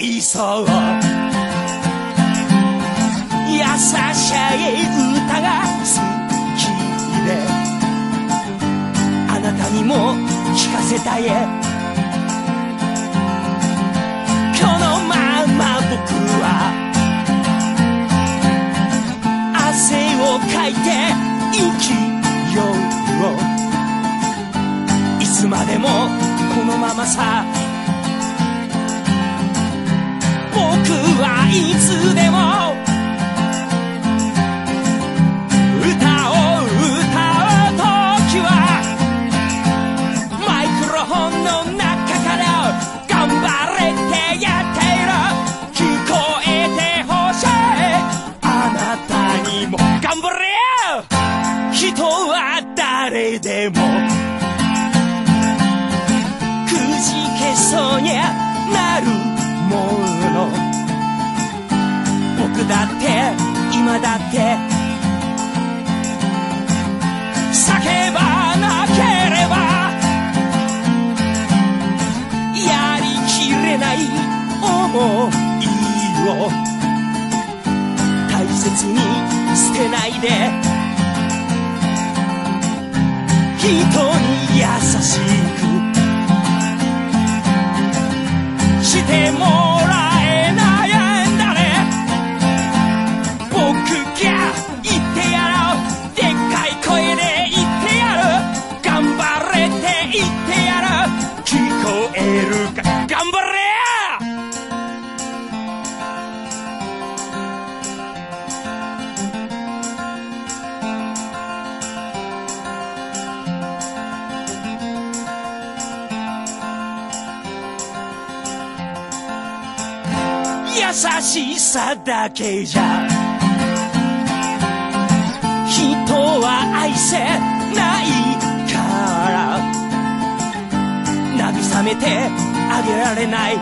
いそう優しい歌が好きであなたにも聞かせたいこのまま僕は汗をかいて生きよう。いつまでもこのままさ。はいつでも歌を歌う時はマイクロフォンの中から頑張れってやってい。る聞こえてほしい。あなたにも頑張れよ人は誰でもくじけそうになる思いを大切に捨てないで。人に優しくしてもしさだけじゃ。人は愛せないから。慰めてあげられない。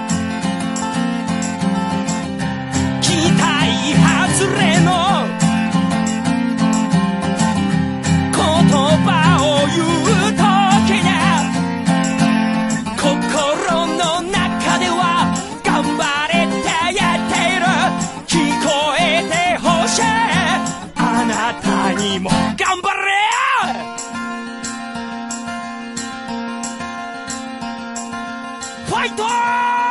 期待外れにも頑張れファイト